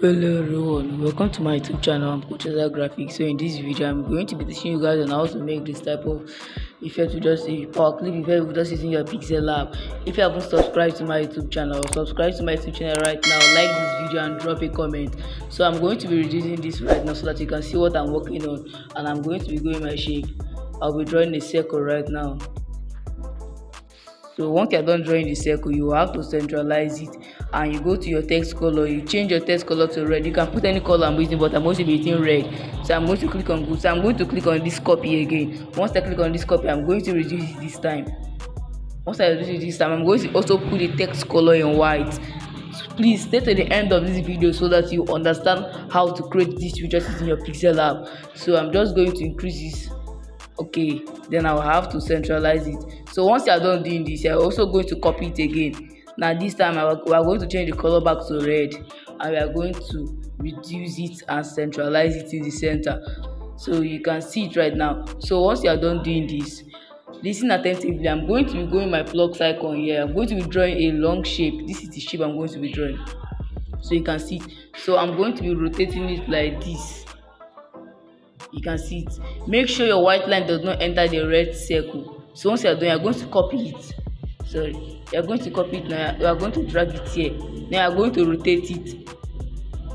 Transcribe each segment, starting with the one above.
Hello everyone, welcome to my YouTube channel. I'm Coach Graphics. So in this video, I'm going to be teaching you guys on how to make this type of effect with just a power clip effect with just using your PixelLab. If you haven't subscribed to my YouTube channel, subscribe to my YouTube channel right now. Like this video and drop a comment. So I'm going to be reducing this right now so that you can see what I'm working on, and I'm going to be going my shape. I'll be drawing a circle right now. So once you're done drawing the circle, you have to centralize it and you go to your text color, you change your text color to red. You can put any color I'm using, but I'm going to be using red. So I'm going to click on good. So I'm going to click on this copy again. Once I click on this copy, I'm going to reduce it this time. Once I reduce it this time, I'm going to also put the text color in white. So please stay to the end of this video so that you understand how to create this features using your PixelLab. So I'm just going to increase this okay then i'll have to centralize it so once you are done doing this you're also going to copy it again now this time we are going to change the color back to red and we are going to reduce it and centralize it in the center. So you can see it right now. So once you are done doing this listen attentively. I'm going to be going my plug icon here. I'm going to be drawing a long shape. This is the shape i'm going to be drawing. So you can see it. So i'm going to be rotating it like this. You can see it. Make sure your white line does not enter the red circle. So once you are done you are going to copy it sorry. You are going to copy it now. You are going to drag it here. Now you are going to rotate it.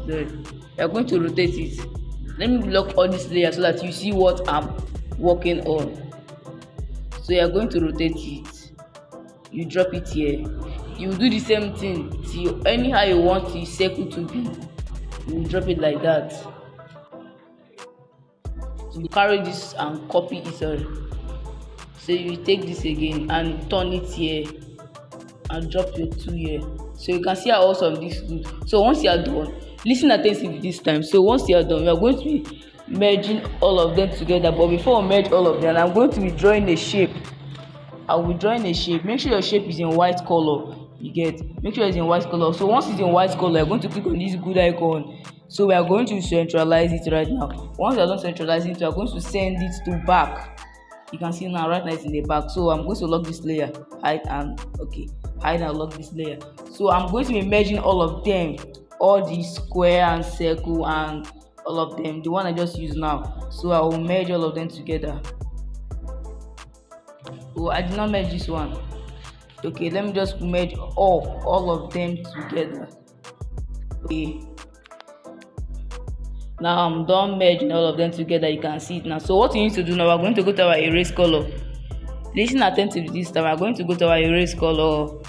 Sorry. You are going to rotate it. Let me block all this layer so that you see what i'm working on. So you are going to rotate it. You drop it here. You do the same thing till anyhow you want the circle to be. You drop it like that. So carry this and copy it sorry so you take this again and turn it here and drop your two here. So you can see how awesome this look so once you are done listen attentively this time. So once you are done we are going to be merging all of them together. But before we merge all of them i'm going to be drawing a shape. I will be drawing a shape. Make sure your shape is in white color you get? Make sure it's in white color so once it's in white color you're going to click on this good icon. So we are going to centralize it right now. Once we are done centralizing it we are going to send it to back you can see now right now it's in the back. So i'm going to lock this layer. Hide and okay. Hide and lock this layer. So i'm going to be merging all of them all the square and circle and all of them the one i just used now. So i will merge all of them together. Oh i did not merge this one. Okay let me just merge all all of them together. Okay now i'm done merging all of them together you can see it now. So what you need to do now we're going to go to our erase color. Listen attentively this time we're going to go to our erase color.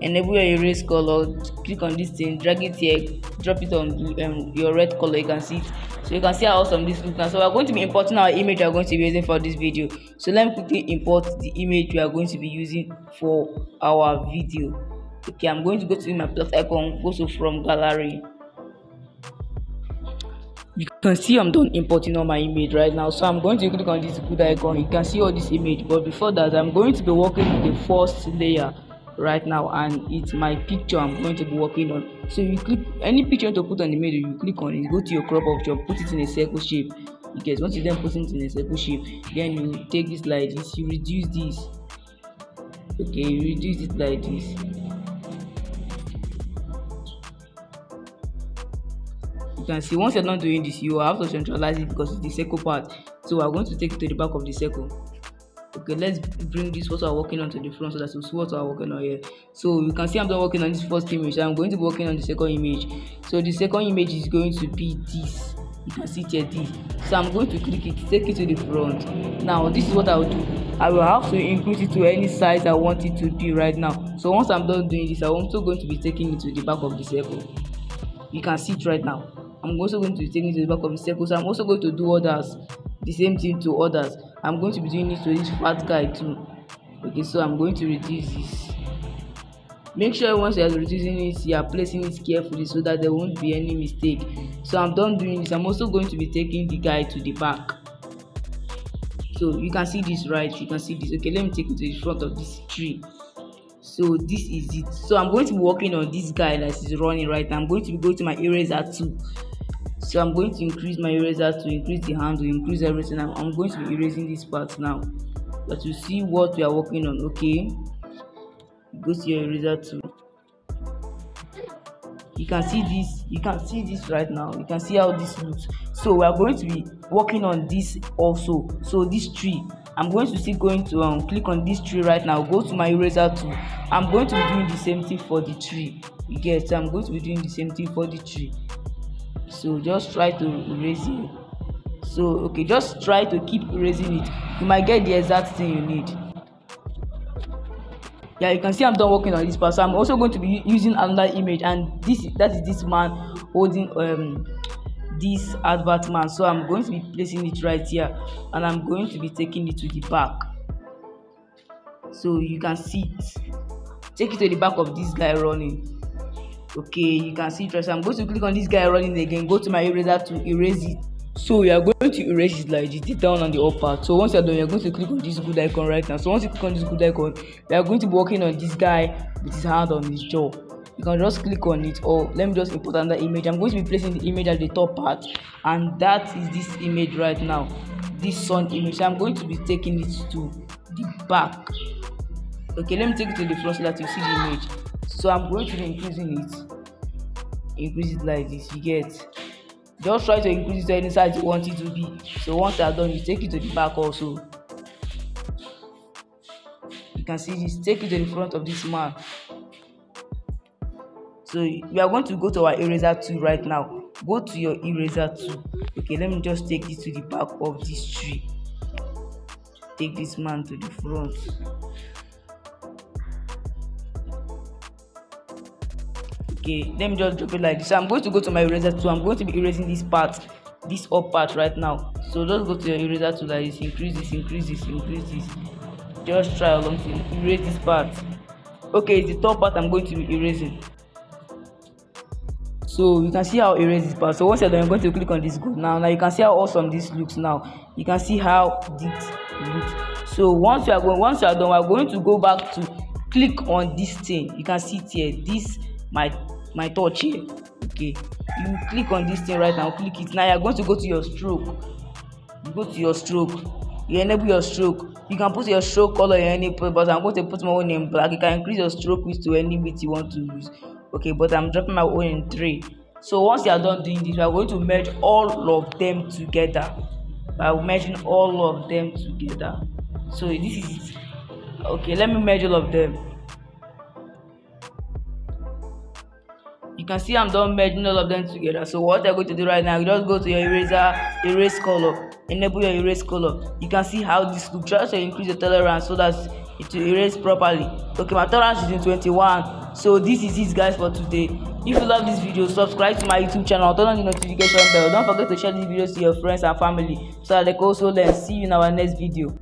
Enable your erase color click on this thing drag it here drop it on um, your red color you can see it. So you can see how awesome this looks now. So we're going to be importing our image we're going to be using for this video. So let me quickly import the image we are going to be using for our video. Okay i'm going to go to my plus icon go to from gallery you can see i'm done importing all my image right now so i'm going to click on this good icon. You can see all this image but before that i'm going to be working with the first layer right now and it's my picture i'm going to be working on. So you click any picture to put on the middle you click on it go to your crop option put it in a circle shape. Because once you then put it in a circle shape then you take this like this you reduce this. Okay you reduce it like this see. Once you're not doing this you have to centralize it because it's the circle part. So we're going to take it to the back of the circle. Okay let's bring this what we're working on to the front so that we see what we're working on here. So you can see i'm done working on this first image. I'm going to be working on the second image. So the second image is going to be this. You can see it here this. So i'm going to click it take it to the front. Now this is what i will do. I will have to increase it to any size i want it to be right now. So once i'm done doing this i'm also going to be taking it to the back of the circle. You can see it right now I'm also going to be taking to the back of the circle. So I'm also going to do others, the same thing to others. I'm going to be doing this to this fat guy too. Okay, so I'm going to reduce this. Make sure once you are reducing it, you are placing it carefully so that there won't be any mistake. So I'm done doing this. I'm also going to be taking the guy to the back. So you can see this right, you can see this. Okay, let me take it to the front of this tree so this is it so i'm going to be working on this guy that is running right now i'm going to be going to my eraser tool so i'm going to increase my eraser to increase the handle increase everything. I'm, I'm going to be erasing this part now. But you see what we are working on okay? Go to your eraser tool you can see this you can see this right now. You can see how this looks. So we are going to be working on this also. So this tree i'm going to still going to um, click on this tree right now. Go to my eraser tool i'm going to be doing the same thing for the tree. You get? So i'm going to be doing the same thing for the tree so just try to erase it. So okay just try to keep erasing it. You might get the exact thing you need. Yeah you can see i'm done working on this part. So i'm also going to be using another image and this that is this man holding um this advert man. So i'm going to be placing it right here and i'm going to be taking it to the back. So you can see it. Take it to the back of this guy running okay you can see right so i'm going to click on this guy running again. Go to my eraser to erase it. So we are going to erase it like this down on the up part. So once you're done you're going to click on this good icon right now. So once you click on this good icon we are going to be working on this guy with his hand on his jaw. You can just click on it or let me just import another image. I'm going to be placing the image at the top part and that is this image right now. This sun image. I'm going to be taking it to the back. Okay let me take it to the front so that you see the image so i'm going to be increasing it. Increase it like this you get? Just try to increase it to any size you want it to be. So once you done you take it to the back also. You can see this. Take it to the front of this man. So we are going to go to our eraser tool right now. Go to your eraser tool. Okay let me just take this to the back of this tree. Take this man to the front okay let me just drop it like this. So i'm going to go to my eraser tool. I'm going to be erasing this part this up part right now. So just go to your eraser tool like this. Increase this increase this increase this. Just try along to erase this part. Okay it's the top part i'm going to be erasing. So you can see how erase this part. So once you're done you're going to click on this good. Now now you can see how awesome this looks now. You can see how this looks. So once you are going once you are done we're going to go back to click on this thing. You can see it here. This my my touch here. Okay you click on this thing right now click it. Now you're going to go to your stroke. You go to your stroke. You enable your stroke. You can put your stroke color in any place but i'm going to put my own in black. You can increase your stroke width to any width you want to use. Okay but i'm dropping my own in three. So once you are done doing this we are going to merge all of them together. By merging all of them together. So this is okay let me merge all of them can see i'm done merging all of them together. So what i'm going to do right now you just go to your eraser erase color enable your erase color. You can see how this looks try to increase your tolerance so that it will erase properly. Okay my tolerance is in 21 so this is it guys for today. If you love this video subscribe to my youtube channel. Turn on the notification bell. Don't forget to share this video to your friends and family so that they can also learn. See you in our next video